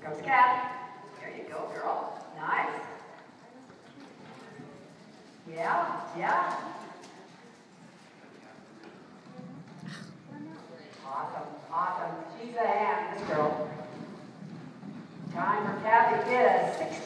Here comes cat. There you go, girl. Nice. Yeah, yeah. Awesome, awesome. She's a hand, this girl. Time for Kathy is